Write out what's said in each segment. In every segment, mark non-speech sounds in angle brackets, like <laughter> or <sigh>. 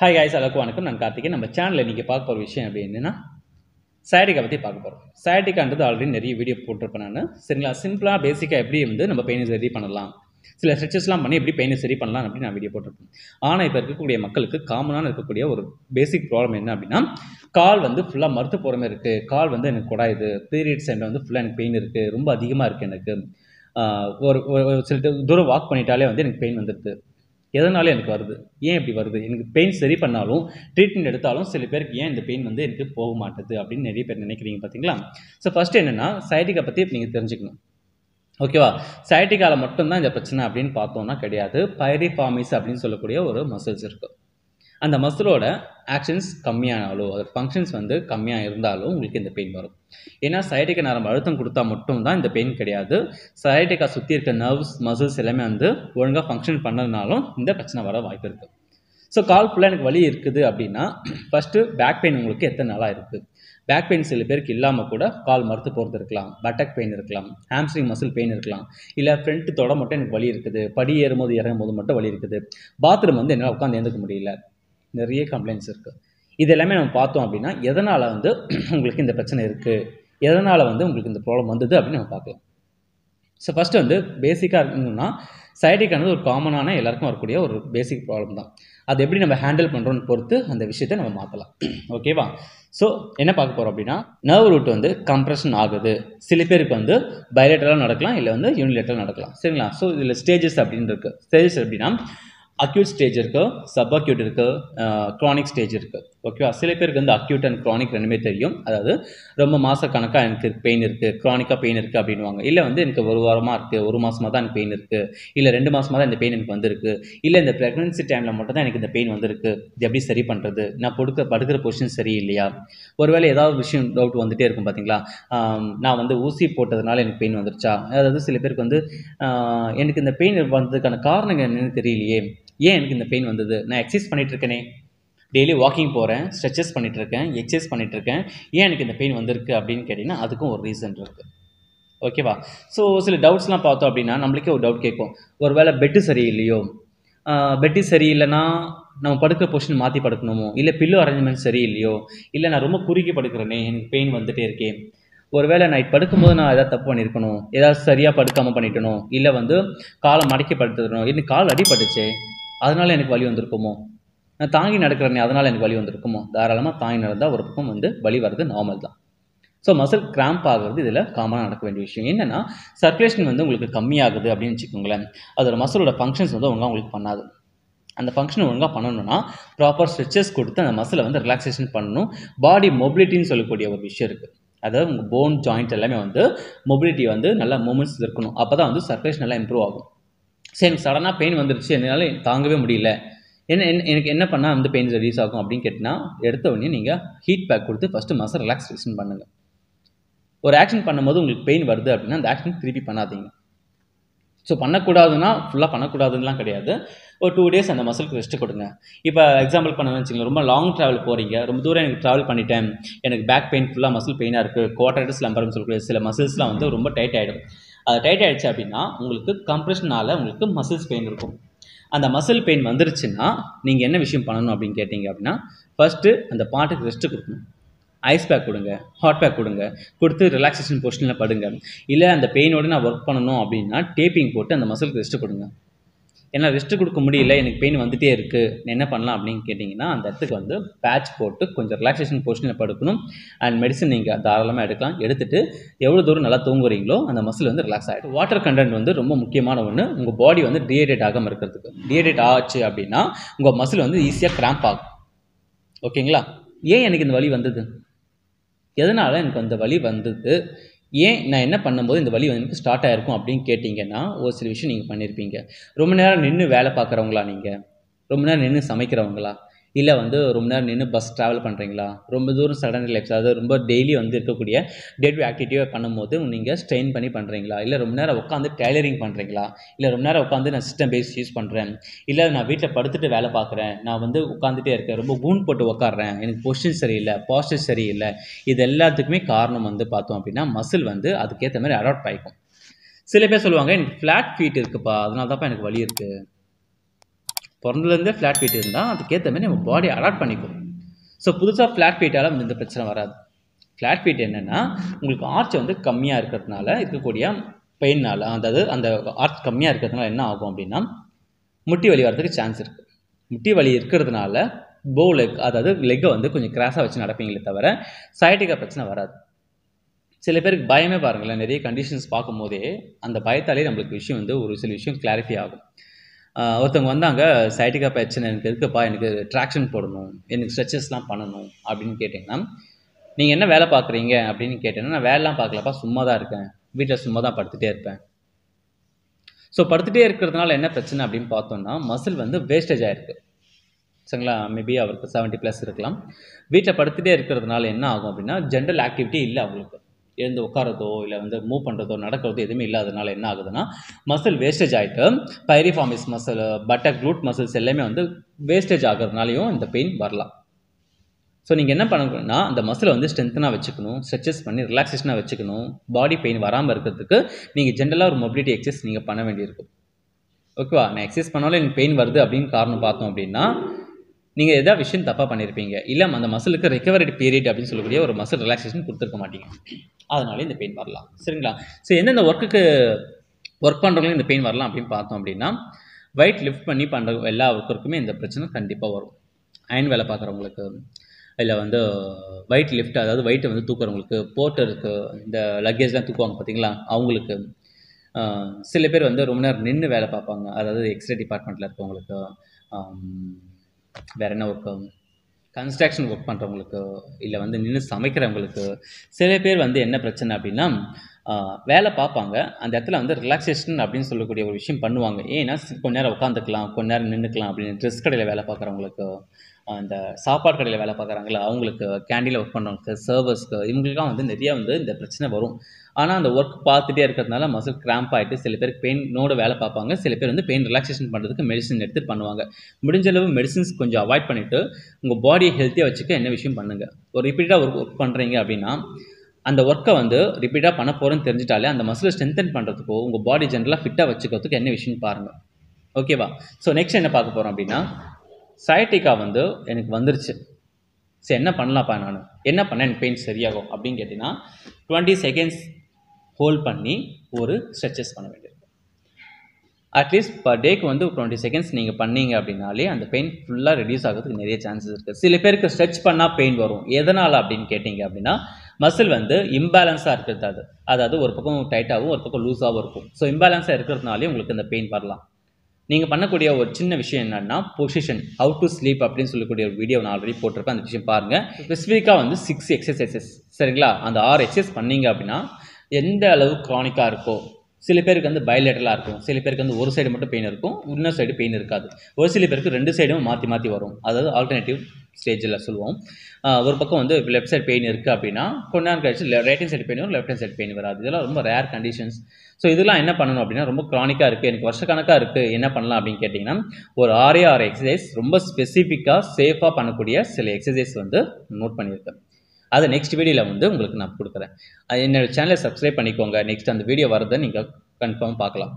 Hi guys எல்லாருக்கும் வணக்கம். நான் கார்த்திகை நம்ம சேனலில் நீங்கள் பார்க்க போகிற விஷயம் அப்படி என்னென்னா சயாட்டிக்கா பற்றி பார்க்க போகிறோம் சயாட்டிக்கான்றது ஆல்ரெடி நிறைய வீடியோ போட்டிருப்பேன் நான். சரிங்களா? சிம்பிளாக பேசிக்காக எப்படி வந்து நம்ம பெயினை சரி பண்ணலாம்? சில ஸ்ட்ரெச்சஸ்லாம் பண்ணி எப்படி பெயினை சரி பண்ணலாம் அப்படின்னு நான் வீடியோ போட்டிருப்பேன். ஆனால் இப்போ இருக்கக்கூடிய மக்களுக்கு காமனான இருக்கக்கூடிய ஒரு பேசிக் ப்ராப்ளம் என்ன அப்படின்னா கால் வந்து ஃபுல்லாக மறுத்து போகிற மாதிரி இருக்குது கால் வந்து எனக்கு குடாயுது. பீரியட்ஸ் டைமில் வந்து ஃபுல்லாக எனக்கு பெயின் இருக்குது ரொம்ப அதிகமாக இருக்குது எனக்கு. ஒரு ஒரு ஒரு சில தூரம் வாக் பண்ணிட்டாலே வந்து எனக்கு பெயின் வந்துடுது எதனால எனக்கு வருது? ஏன் இப்படி வருது? எனக்கு பெயின் சரி பண்ணாலும் ட்ரீட்மெண்ட் எடுத்தாலும் சில பேருக்கு ஏன் இந்த பெயின் வந்து எனக்கு போக மாட்டுது அப்படின்னு நிறைய பேர் நினைக்கிறீங்க பார்த்தீங்களா ஸோ ஃபஸ்ட்டு என்னென்னா சைட்டிக்கை பற்றி நீங்கள் தெரிஞ்சுக்கணும். ஓகேவா சைட்டிக்கால மட்டும்தான் இந்த பிரச்சனை அப்படின்னு பார்த்தோம்னா கிடையாது. பைரிஃபாமிஸ் அப்படின்னு சொல்லக்கூடிய ஒரு மசில்ஸ் இருக்குது அந்த மசிலோட ஆக்ஷன்ஸ் கம்மியானாலோ அதோட ஃபங்க்ஷன்ஸ் வந்து கம்மியாக இருந்தாலும் உங்களுக்கு இந்த பெயின் வரும். ஏன்னா சைட்டிக்கை நரம்பு அழுத்தம் கொடுத்தா மட்டும்தான் இந்த பெயின் கிடையாது. சைட்டிக்கா சுற்றி இருக்க நர்வ்ஸ் மசில்ஸ் எல்லாமே வந்து ஒழுங்காக ஃபங்க்ஷன் பண்ணதுனாலும் இந்த பிரச்சனை வர வாய்ப்பு இருக்குது ஸோ கால் ஃபுல்லாக எனக்கு வலி இருக்குது அப்படின்னா ஃபஸ்ட்டு பேக் பெயின் உங்களுக்கு எத்தனை நாளாக இருக்குது பேக் பெயின் சில பேருக்கு இல்லாமல் கூட கால் மறுத்து போகிறது இருக்கலாம் பட்டக் பெயின் இருக்கலாம் ஹாம்ஸ்ட்ரிங் மசில் பெயின் இருக்கலாம். இல்லை ஃப்ரண்ட் தொட மட்டும் எனக்கு வலி இருக்குது படி ஏறும்போது இறங்கும் போது மட்டும் வலி இருக்குது. பாத்ரூம் வந்து என்னால் உட்காந்து எழுந்துக்க முடியல. நிறைய கம்ப்ளைண்ட்ஸ் இருக்குது இது எல்லாமே நம்ம பார்த்தோம் அப்படின்னா எதனால் <clears throat> வந்து உங்களுக்கு இந்த பிரச்சனை இருக்குது எதனால் வந்து உங்களுக்கு இந்த ப்ராப்ளம் வந்தது அப்படின்னு நம்ம பார்க்கலாம். ஸோ ஃபஸ்ட்டு வந்து பேசிக்காக இருக்கணும்னா சைடிக்கானது ஒரு காமனான எல்லாருக்கும் வரக்கூடிய ஒரு பேசிக் ப்ராப்ளம் தான். அது எப்படி நம்ம ஹேண்டில் பண்ணுறோன்னு பொறுத்து அந்த விஷயத்தை நம்ம மாற்றலாம் ஓகேவா ஸோ என்ன பார்க்க போகிறோம் அப்படின்னா நர்வ் ரூட் வந்து கம்ப்ரெஷன் ஆகுது. சில பேருக்கு வந்து பைலேட்டராக நடக்கலாம் இல்லை வந்து யூனிலேட்டராக நடக்கலாம். சரிங்களா? ஸோ இதில் ஸ்டேஜஸ் அப்படின்னு இருக்குது ஸ்டேஜஸ் எப்படின்னா அக்யூட் ஸ்டேஜ் இருக்குது சப் அக்யூட் இருக்குது க்ரானிக் ஸ்டேஜ் இருக்குது ஓகேவா சில பேருக்கு வந்து அக்யூட் அண்ட் க்ரானிக் ரெண்டுமே தெரியும். அதாவது ரொம்ப மாதக்கணக்காக எனக்கு பெயின் இருக்குது க்ரானிக்காக பெயின் இருக்குது அப்படின்வாங்க இல்லை வந்து எனக்கு ஒரு வாரமாக இருக்குது ஒரு மாதமாக தான் எனக்கு பெயின் இருக்குது இல்லை ரெண்டு மாதமாக தான் இந்த பெயின் எனக்கு வந்திருக்கு. இல்லை இந்த ப்ரெக்னன்சி டைமில் மட்டும் தான் எனக்கு இந்த பெயின் வந்திருக்கு. இது எப்படி சரி பண்ணுறது நான் படுக்க படுக்கிற பொசிஷன் சரியில்லையா? ஒருவேளை ஏதாவது விஷயம் டவுட் வந்துட்டே இருக்கும் பார்த்தீங்களா நான் வந்து ஊசி போட்டதுனால எனக்கு பெயின் வந்துருச்சா? அதாவது சில பேருக்கு வந்து எனக்கு இந்த பெயின் வந்ததுக்கான காரணங்கள் என்னன்னு தெரியலையே. ஏன் எனக்கு இந்த பெயின் வந்தது? நான் எக்ஸசைஸ் பண்ணிகிட்ருக்கேனே டெய்லி வாக்கிங் போகிறேன் ஸ்ட்ரெச்சஸ் பண்ணிகிட்ருக்கேன் இருக்கேன் எக்ஸசைஸ் பண்ணிகிட்ருக்கேன் இருக்கேன் ஏன் எனக்கு இந்த பெயின் வந்திருக்கு அப்படின்னு கேட்டிங்கன்னா அதுக்கும் ஒரு ரீசன் இருக்குது ஓகேவா ஸோ சில டவுட்ஸ்லாம் பார்த்தோம் அப்படின்னா நம்மளுக்கே ஒரு டவுட் கேட்கும். ஒரு வேளை பெட்டு சரியில்லையோ பெட்டு சரியில்லைன்னா நம்ம படுக்கிற பொசிஷன் மாற்றி படுக்கணுமோ? இல்லை பில்லோ அரேஞ்ச்மெண்ட் சரியில்லையோ? இல்லை நான் ரொம்ப குறுக்கி படுக்கிறேனே எனக்கு பெயின் வந்துகிட்டே இருக்கே. ஒருவேளை நைட் படுக்கும்போது நான் ஏதாவது தப்பு பண்ணியிருக்கணும்? ஏதாவது சரியாக படுக்காமல் பண்ணிட்டணும் இல்லை வந்து காலை மடக்கி படுத்துக்கணும் இன்னும் கால் அடிபட்டுச்சே? அதனால் எனக்கு வலி வந்திருக்குமோ? நான் தாங்கி நடக்கிறேனே அதனால் எனக்கு வலி வந்திருக்குமோ? தாராளமாக தாங்கி நடந்தால் ஒரு பக்கம் வந்து வலி வர்றது நார்மல் தான். ஸோ மசில் கிராம்ப் ஆகுறது இதில் காமனாக நடக்க வேண்டிய விஷயம். என்னென்னா சர்க்குலேஷன் வந்து உங்களுக்கு கம்மியாகுது அப்படின்னு வச்சுக்கோங்களேன். அதோட மசிலோட ஃபங்க்ஷன்ஸ் வந்து ஒழுங்காக உங்களுக்கு பண்ணாது. அந்த ஃபங்க்ஷன் ஒழுங்காக பண்ணணும்னா ப்ராப்பர் ஸ்ட்ரெச்சஸ் கொடுத்து அந்த மசிலை வந்து ரிலாக்ஸேஷன் பண்ணணும். பாடி மொபிலிட்டின்னு சொல்லக்கூடிய ஒரு விஷயம் இருக்குது அதாவது உங்கள் போன் ஜாயிண்ட் எல்லாமே வந்து மொபிலிட்டி வந்து நல்லா மூமெண்ட்ஸ் இருக்கணும். அப்போ தான் வந்து சர்க்குலேஷன் நல்லா இம்ப்ரூவ் ஆகும். சரி எனக்கு சடனாக பெயின் வந்துருச்சு. என்னால் தாங்கவே முடியல. என்ன என் எனக்கு என்ன பண்ணால் வந்து பெயின் ரிலீஸ் ஆகும் அப்படின்னு கேட்டிங்கன்னா எடுத்த உடனே நீங்கள் ஹீட் பேக் கொடுத்து ஃபஸ்ட்டு மசில் ரிலாக்ஸேஷன் பண்ணுங்கள் ஒரு ஆக்ஷன் பண்ணும்போது உங்களுக்கு பெயின் வருது அப்படின்னா அந்த ஆக்ஷன் திருப்பி பண்ணாதீங்க. ஸோ பண்ணக்கூடாதுன்னா ஃபுல்லாக பண்ணக்கூடாதுன்னெலாம் கிடையாது. ஒரு டூ டேஸ் அந்த மசிலுக்கு ரெஸ்ட் கொடுங்க. இப்போ எக்ஸாம்பிள் பண்ண வச்சுங்களேன் ரொம்ப லாங் ட்ராவல் போகிறீங்க ரொம்ப தூரம் எனக்கு ட்ராவல் பண்ணிட்டேன். எனக்கு பேக் பெயின் ஃபுல்லாக மசில் பெயினாக இருக்குது குவாட்டர்டஸ் லம்பர்னு சொல்லக்கூடிய சில மசில்ஸ்லாம் வந்து ரொம்ப டைட் ஆகிடும் அது டைட் ஆகிடுச்சு அப்படின்னா உங்களுக்கு கம்ப்ரெஷனால் உங்களுக்கு மசில்ஸ் பெயின் இருக்கும். அந்த மசில் பெயின் வந்துருச்சுன்னா நீங்கள் என்ன விஷயம் பண்ணணும் அப்படின்னு கேட்டிங்க அப்படின்னா ஃபஸ்ட்டு அந்த பாட்டுக்கு ரெஸ்ட்டு கொடுக்கணும். ஐஸ் பேக் கொடுங்க ஹாட் பேக் கொடுங்க கொடுத்து ரிலாக்ஸேஷன் பொசிஷனில் படுங்க. இல்லை அந்த பெயினோட நான் ஒர்க் பண்ணணும் அப்படின்னா டேப்பிங் போட்டு அந்த மசிலுக்கு ரெஸ்ட்டு கொடுங்க. என்னால் ரெஸ்ட்டு கொடுக்க முடியல எனக்கு பெயின் வந்துட்டே இருக்குது நான் என்ன பண்ணலாம் அப்படின்னு கேட்டிங்கன்னா அந்த இடத்துக்கு வந்து பேட்ச் போட்டு கொஞ்சம் ரிலாக்ஸேஷன் பொசிஷனில் படுக்கணும். அண்ட் மெடிசன் நீங்கள் தாராளமாக எடுக்கலாம். எடுத்துட்டு எவ்வளோ தூரம் நல்லா தூங்குறீங்களோ அந்த மசில் வந்து ரிலாக்ஸ் ஆகிடும் வாட்டர் கண்டென்ட் வந்து ரொம்ப முக்கியமான ஒன்று உங்கள் பாடி வந்து டிஹைட்ரேட் ஆகாமல் இருக்கிறதுக்கு. டிஹைட்ரேட் ஆச்சு அப்படின்னா உங்கள் மசில் வந்து ஈஸியாக கிராம்ப் ஆகும். ஓகேங்களா ஏன் எனக்கு இந்த வழி வந்தது? எதனால் எனக்கு அந்த வழி வந்தது? ஏன் நான் என்ன பண்ணும்போது இந்த வலி வந்து எனக்கு ஸ்டார்ட் ஆகிருக்கும் அப்படின்னு கேட்டிங்கன்னா ஒரு சில விஷயம் நீங்கள் பண்ணியிருப்பீங்க ரொம்ப நேரம் நின்று வேலை பார்க்குறவங்களா நீங்கள் ரொம்ப நேரம் நின்று சமைக்கிறவங்களா? இல்லை வந்து ரொம்ப நேரம் நின்று பஸ் ட்ராவல் பண்ணுறீங்களா ரொம்ப தூரம் சடன் லைஃப் அதாவது ரொம்ப டெய்லி வந்து இருக்கக்கூடிய டே டு ஆக்டிவிட்டியாக பண்ணும்போது நீங்கள் ஸ்ட்ரெயின் பண்ணி பண்ணுறீங்களா இல்லை ரொம்ப நேரம் உட்காந்து டெய்லரிங் பண்ணுறீங்களா இல்லை ரொம்ப நேரம் உட்காந்து நான் சிஸ்டம் பேஸ் யூஸ் பண்ணுறேன் இல்லை நான் வீட்டில் படுத்துட்டு வேலை பார்க்குறேன். நான் வந்து உட்காந்துட்டே இருக்கேன். ரொம்ப ஊன் போட்டு உட்காடுறேன் எனக்கு பொசிஷன் சரியில்லை பாஸ்டர் சரியில்லை. இது எல்லாத்துக்குமே காரணம் வந்து பார்த்தோம் அப்படின்னா மசில் வந்து அதுக்கேற்ற மாதிரி அடாப்ட் ஆகிக்கும் சில பேர் சொல்லுவாங்க எனக்கு ஃப்ளாட் ஃபீட் இருக்குப்பா. அதனால தான்ப்பா எனக்கு வலி இருக்குது பிறந்ததுலேருந்தே ஃப்ளாட் வெயிட் இருந்தால் அதுக்கேற்ற மாதிரி நம்ம பாடி அடாப்ட் பண்ணிக்கும். ஸோ புதுசாக ஃப்ளாட் வெயிட்டால் இந்த பிரச்சனை வராது. ஃப்ளாட் வெயிட் என்னென்னா உங்களுக்கு ஆர்ச் வந்து கம்மியாக இருக்கிறதுனால இருக்கக்கூடிய பெயினால் அதாவது அந்த ஆர்ச் கம்மியாக இருக்கிறதுனால என்ன ஆகும் அப்படின்னா முட்டி வலி வரதுக்கு சான்ஸ் இருக்குது முட்டி வலி இருக்கிறதுனால போ லெக் அதாவது லெக்கை வந்து கொஞ்சம் கிராஸாக வச்சு நடப்பீங்களே தவிர சைட்டிக்காக பிரச்சனை வராது. சில பேருக்கு பயமே பாருங்களேன் நிறைய கண்டிஷன்ஸ் பார்க்கும்போதே அந்த பயத்தாலே நம்மளுக்கு விஷயம் வந்து ஒரு சில விஷயம் கிளாரிஃபை ஆகும். ஒருத்தவங்க வந்தாங்க சைட்டிக்கா பிரச்சனை எனக்கு இருக்குப்பா எனக்கு ட்ராக்ஷன் போடணும் எனக்கு ஸ்ட்ரெச்சஸ்லாம் பண்ணணும் அப்படின்னு கேட்டிங்கன்னா நீங்கள் என்ன வேலை பார்க்குறீங்க? அப்படின்னு கேட்டேன்னா நான் வேலைலாம் பார்க்கலப்பா சும்மா தான் இருக்கேன் வீட்டில் சும்மா தான் படுத்துகிட்டே இருப்பேன். ஸோ படுத்துகிட்டே இருக்கிறதுனால என்ன பிரச்சனை அப்படின்னு பார்த்தோம்னா மசில் வந்து வேஸ்டேஜ் ஆகிருக்கு சரிங்களா? மேபி அவருக்கு செவன்ட்டி ப்ளஸ் இருக்கலாம். வீட்டில் படுத்துகிட்டே இருக்கிறதுனால என்ன ஆகும் அப்படின்னா ஜென்ரல் ஆக்டிவிட்டி இல்லை அவங்களுக்கு. எழுந்து உட்காரதோ இல்லை வந்து மூவ் பண்ணுறதோ நடக்கிறதோ எதுவுமே இல்லாதனால என்ன ஆகுதுன்னா மசில் வேஸ்டேஜ் ஆகிட்டு piriformis muscle butter glute muscles எல்லாமே வந்து வேஸ்டேஜ் ஆகிறதுனாலையும் இந்த பெயின் வரலாம். ஸோ நீங்கள் என்ன பண்ணணும்னா அந்த மசிலை வந்து ஸ்ட்ரென்த்தனாக வச்சுக்கணும் ஸ்ட்ரெச்சஸ் பண்ணி ரிலாக்ஸேஷனாக வச்சுக்கணும் பாடி பெயின் வராமல் இருக்கிறதுக்கு நீங்கள் ஜென்ரலாக ஒரு மொபிலிட்டி எக்ஸசைஸ் நீங்கள் பண்ண வேண்டியிருக்கும் ஓகேவா நான் எக்ஸசைஸ் பண்ணாலும் எனக்கு பெயின் வருது அப்படின்னு காரணம் பார்த்தோம் அப்படின்னா நீங்கள் எதாவது விஷயம் தப்பாக பண்ணியிருப்பீங்க இல்லை அந்த மசிலுக்கு ரெக்கவரி பீரியட் அப்படின்னு சொல்லக்கூடிய ஒரு மசில் ரிலாக்ஸேஷன் கொடுத்துருக்க மாட்டீங்க. அதனால இந்த பெயின் வரலாம். சரிங்களா? ஸோ எந்தெந்த ஒர்க்குக்கு ஒர்க் பண்ணுறவங்களும் இந்த பெயின் வரலாம் அப்படின்னு பார்த்தோம் அப்படின்னா வெயிட் லிஃப்ட் பண்ணி பண்ணுற எல்லா ஒர்க்கருக்குமே இந்த பிரச்சனை கண்டிப்பாக வரும். அயன் வேலை பார்க்குறவங்களுக்கு இல்லை வந்து வெயிட் லிஃப்ட் அதாவது வெயிட்டை வந்து தூக்குறவங்களுக்கு போர்ட்டருக்கு இந்த லக்கேஜ்லாம் தூக்குவாங்க பார்த்தீங்களா? அவங்களுக்கு சில பேர் வந்து ரொம்ப நேரம் நின்று வேலை பார்ப்பாங்க. அதாவது எக்ஸ்ரே டிபார்ட்மெண்ட்டில் இருக்கவங்களுக்கு வேற என்ன ஒர்க்கு கன்ஸ்ட்ரக்ஷன் ஒர்க் பண்ணுறவங்களுக்கு இல்லை வந்து நின்று சமைக்கிறவங்களுக்கு சில பேர் வந்து என்ன பிரச்சனை அப்படின்னா வேலை பார்ப்பாங்க. அந்த இடத்துல வந்து ரிலாக்ஸேஷன் அப்படின்னு சொல்லக்கூடிய ஒரு விஷயம் பண்ணுவாங்க. ஏன்னா கொஞ்ச நேரம் உட்காந்துக்கலாம் கொஞ்ச நேரம் நின்றுக்கலாம் அப்படின்னு ட்ரெஸ் கடையில் வேலை பார்க்குறவங்களுக்கு அந்த சாப்பாடு கடையில் வேலை பார்க்குறாங்களா அவங்களுக்கு கேண்டீனில் ஒர்க் பண்ணுறவங்களுக்கு சர்வர்ஸ்க்கு இவங்களுக்குலாம் வந்து நிறையா வந்து இந்த பிரச்சனை வரும். ஆனால் அந்த ஒர்க் பார்த்துட்டே இருக்கிறதுனால மசில் கிராம்ப் ஆகிட்டு சில பேர் பெயினோட வேலை பார்ப்பாங்க. சில பேர் வந்து பெயின் ரிலாக்ஸேஷன் பண்ணுறதுக்கு மெடிசன் எடுத்து பண்ணுவாங்க. முடிஞ்ச அளவு மெடிசின்ஸ் கொஞ்சம் அவாய்ட் பண்ணிவிட்டு உங்கள் பாடியை ஹெல்த்தியாக வச்சுக்க என்ன விஷயம் பண்ணுங்கள் ஒரு ரிப்பீட்டாக ஒர்க் ஒர்க் பண்ணுறீங்க அப்படின்னா அந்த ஒர்க்கை வந்து ரிப்பீட்டாக பண்ண போகிறேன்னு தெரிஞ்சிட்டாலே அந்த மசிலை ஸ்ட்ரென்தன் பண்ணுறதுக்கோ உங்கள் பாடி ஜென்ரலாக ஃபிட்டாக வச்சுக்கிறதுக்கு என்ன விஷயம் பாருங்கள் ஓகேவா ஸோ நெக்ஸ்ட் என்ன பார்க்க போகிறோம் அப்படின்னா சயட்டிக்கா வந்து எனக்கு வந்துருச்சு. சரி என்ன பண்ணலாம்ப்பா நான்? என்ன பண்ண எனக்கு பெயின் சரியாகும் அப்படின்னு கேட்டிங்கன்னா டுவெண்ட்டி செகண்ட்ஸ் ஹோல்ட் பண்ணி ஒரு ஸ்ட்ரெச்சஸ் பண்ண வேண்டியிருக்கும். அட்லீஸ்ட் பர் டேக்கு வந்து டுவெண்ட்டி செகண்ட்ஸ் நீங்கள் பண்ணீங்க அப்படின்னாலே அந்த பெயின் ஃபுல்லாக ரெடியூஸ் ஆகிறதுக்கு நிறைய சான்சஸ் இருக்குது சில பேருக்கு ஸ்ட்ரெச் பண்ணால் பெயின் வரும். எதனால் அப்படின்னு கேட்டிங்க அப்படின்னா மசில் வந்து இம்பேலன்ஸாக இருக்கிறது அது. அதாவது ஒரு பக்கம் டைட்டாகவும் ஒரு பக்கம் லூஸாகவும் இருக்கும். ஸோ இம்பேலன்ஸாக இருக்கிறதுனாலே உங்களுக்கு இந்த பெயின் வரலாம். நீங்கள் பண்ணக்கூடிய ஒரு சின்ன விஷயம் என்னென்னா பொசிஷன் ஹவு டு ஸ்லீப் அப்படின்னு சொல்லக்கூடிய ஒரு வீடியோ நான் ஆல்ரெடி போட்டிருப்பேன் அந்த விஷயம் பாருங்கள் ஸ்பெசிஃபிக்காக வந்து சிக்ஸ் எக்ஸசைசஸ் சரிங்களா? அந்த ஆறு எக்ஸசைஸ் பண்ணீங்க அப்படின்னா எந்த அளவு க்ரானிக்காக இருக்கோ சில பேருக்கு வந்து பயலேட்டலாக இருக்கும். சில பேருக்கு வந்து ஒரு சைடு மட்டும் பெயின் இருக்கும் இன்னொரு சைடு பெயின் இருக்காது. ஒரு சில பேருக்கு ரெண்டு சைடும் மாற்றி மாற்றி வரும். அதாவது ஆல்டர்னேட்டிவ் ஸ்டேஜில் சொல்லுவோம். ஒரு பக்கம் வந்து லெஃப்ட் சைடு பெயின் இருக்குது அப்படின்னா கொஞ்ச நேரம் கழிச்சு ரைட் ஹேண்ட் சைடு பெயின் வரும் லெஃப்ட் ஹேண்ட் சைடு பெயின் வராது. இதெல்லாம் ரொம்ப ரேர் கண்டிஷன்ஸ் ஸோ இதெல்லாம் என்ன பண்ணணும் அப்படின்னா ரொம்ப க்ரானிக்காக இருக்குது எனக்கு வருஷக்கணக்காக இருக்குது என்ன பண்ணலாம் அப்படின்னு கேட்டிங்கன்னா ஒரு ஆறே ஆறு எக்ஸசைஸ் ரொம்ப ஸ்பெசிஃபிக்காக சேஃபாக பண்ணக்கூடிய சில எக்ஸசைஸ் வந்து நோட் பண்ணியிருக்கேன். அதை நெக்ஸ்ட் வீடியோவில் வந்து உங்களுக்கு நான் கொடுக்குறேன். அது என்னோட சேனலை சப்ஸ்கிரைப் பண்ணிக்கோங்க. நெக்ஸ்ட் அந்த வீடியோ வரதை நீங்கள் கன்ஃபார்ம் பார்க்கலாம்.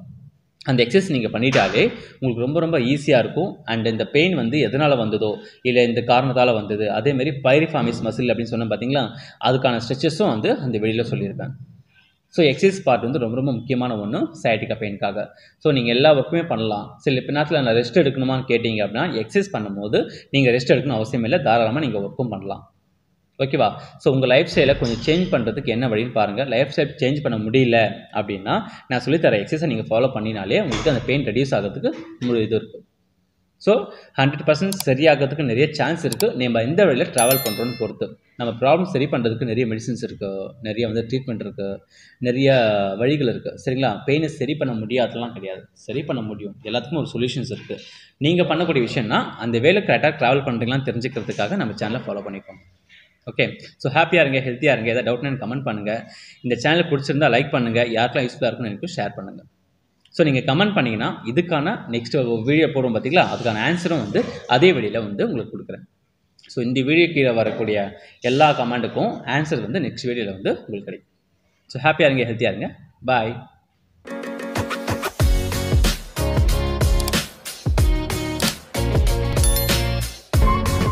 அந்த எக்ஸசைஸ் நீங்கள் பண்ணிட்டாலே உங்களுக்கு ரொம்ப ரொம்ப ஈஸியாக இருக்கும். அண்ட் இந்த பெயின் வந்து எதனால் வந்ததோ இல்லை இந்த காரணத்தால் வந்தது அதேமாரி பைரிஃபாமிஸ் மசில் அப்படின்னு சொன்னால் பார்த்தீங்களா அதுக்கான ஸ்ட்ரெச்சஸும் வந்து அந்த வெளியில் சொல்லியிருப்பேன். ஸோ எக்ஸசைஸ் பார்ட் வந்து ரொம்ப ரொம்ப முக்கியமான ஒன்று சயாட்டிக்கா பெயின்காக ஸோ நீங்கள் எல்லா ஒர்க்குமே பண்ணலாம். சில நேரத்தில் நான் ரெஸ்ட் எடுக்கணுமான்னு கேட்டிங்க அப்படின்னா எக்ஸசைஸ் பண்ணும்போது நீங்கள் ரெஸ்ட் எடுக்கணும் அவசியம் இல்லை. தாராளமாக நீங்கள் ஒர்க்கும் பண்ணலாம். ஓகேவா ஸோ உங்கள் லைஃப் ஸ்டைலை கொஞ்சம் சேஞ்ச் பண்ணுறதுக்கு என்ன வழின்னு பாருங்கள் லைஃப் ஸ்டைல் சேஞ்ச் பண்ண முடியல அப்படின்னா நான் சொல்லித்தர எக்ஸசைஸை நீங்கள் ஃபாலோ பண்ணினாலே உங்களுக்கு அந்த பெயின் ரெடியூஸ் ஆகிறதுக்கு முழு இது இருக்குது ஸோ ஹண்ட்ரட் பர்சன்ட் சரியாகிறதுக்கு நிறைய சான்ஸ் இருக்குது நம்ம எந்த வழியில் ட்ராவல் பண்ணுறோன்னு பொறுத்து. நம்ம ப்ராப்ளம் சரி பண்ணுறதுக்கு நிறைய மெடிசின்ஸ் இருக்குது நிறைய வந்து ட்ரீட்மெண்ட் இருக்குது நிறைய வழிகள் இருக்குது சரிங்களா? பெயினை சரி பண்ண முடியாதெல்லாம் கிடையாது. சரி பண்ண முடியும். எல்லாத்துக்கும் ஒரு சொல்யூஷன்ஸ் இருக்குது நீங்கள் பண்ணக்கூடிய விஷயம்னா அந்த வேலை கரெக்டாக ட்ராவல் பண்ணுறீங்களான்னு தெரிஞ்சுக்கிறதுக்காக நம்ம சேனலை ஃபாலோ பண்ணிக்கோங்க. ஓகே ஸோ ஹாப்பியாக இருங்க ஹெல்த்தியாக இருங்க ஏதாவது டவுட்னா கமெண்ட் பண்ணுங்கள் இந்த சேனல் பிடிச்சிருந்தா லைக் பண்ணுங்கள் யாருக்கெல்லாம் யூஸ்ஃபுல்லாக இருக்குன்னு எனக்கு ஷேர் பண்ணுங்கள் ஸோ நீங்கள் கமெண்ட் பண்ணிங்கன்னா இதுக்கான நெக்ஸ்ட் வீடியோ போடுவோம் பார்த்தீங்களா அதுக்கான ஆன்சரும் வந்து அதே வீடியோவில் வந்து உங்களுக்கு கொடுக்குறேன். ஸோ இந்த வீடியோ கீழே வரக்கூடிய எல்லா கமெண்ட்டுக்கும் ஆன்சர் வந்து நெக்ஸ்ட் வீடியோவில் வந்து உங்களுக்கு கிடைக்கும். ஸோ ஹாப்பியாக இருங்க ஹெல்த்தியாக இருங்க. பாய்